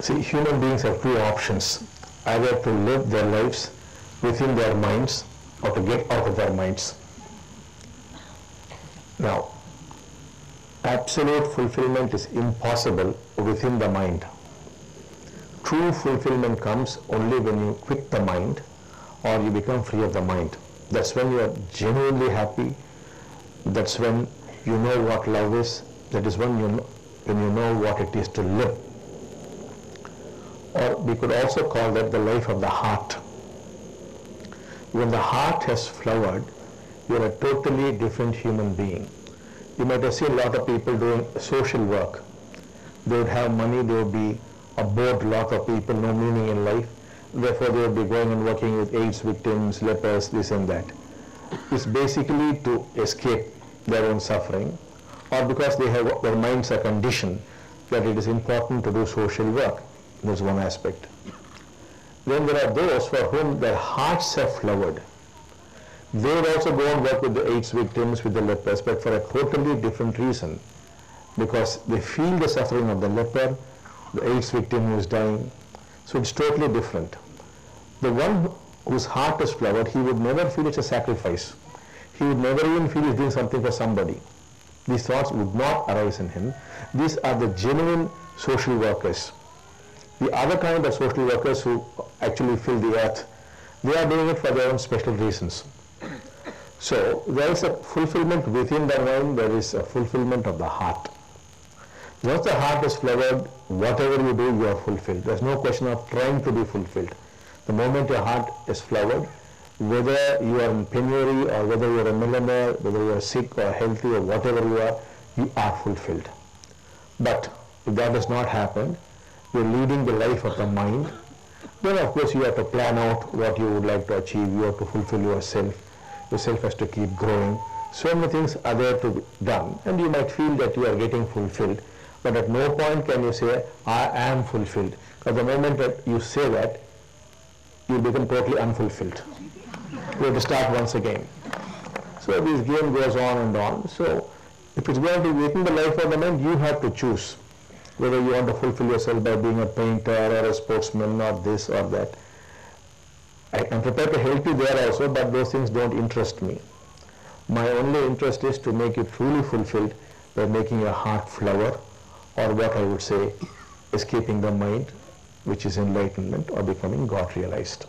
See, human beings have two options, either to live their lives within their minds or to get out of their minds. Now, absolute fulfillment is impossible within the mind. True fulfillment comes only when you quit the mind or you become free of the mind. That's when you are genuinely happy. That's when you know what love is. That is when you know, when you know what it is to live. Or we could also call that the life of the heart. When the heart has flowered, you are a totally different human being. You might have seen a lot of people doing social work. They would have money, they would be a bored lot of people, no meaning in life. Therefore, they would be going and working with AIDS victims, lepers, this and that. It's basically to escape their own suffering or because they have their minds are conditioned that it is important to do social work. That's one aspect. Then there are those for whom their hearts have flowered. They would also go and work with the AIDS victims, with the lepers, but for a totally different reason. Because they feel the suffering of the leper, the AIDS victim who is dying. So it's totally different. The one whose heart is flowered, he would never feel it's a sacrifice. He would never even feel he's doing something for somebody. These thoughts would not arise in him. These are the genuine social workers. The other kind of social workers who actually fill the earth, they are doing it for their own special reasons. So there is a fulfillment within the mind, there is a fulfillment of the heart. Once the heart is flowered, whatever you do, you are fulfilled. There's no question of trying to be fulfilled. The moment your heart is flowered, whether you are in penury or whether you are a millionaire, whether you are sick or healthy or whatever you are, you are fulfilled. But if that does not happen, you're leading the life of the mind, then of course you have to plan out what you would like to achieve, you have to fulfill yourself, yourself has to keep growing. So many things are there to be done and you might feel that you are getting fulfilled, but at no point can you say, I am fulfilled. At the moment that you say that, you become totally unfulfilled. You have to start once again. So this game goes on and on. So if it's going to be within the life of the mind, you have to choose whether you want to fulfill yourself by being a painter or a sportsman or this or that. I am prepared to help you there also, but those things don't interest me. My only interest is to make you truly fulfilled by making your heart flower, or what I would say, escaping the mind, which is enlightenment or becoming God realized.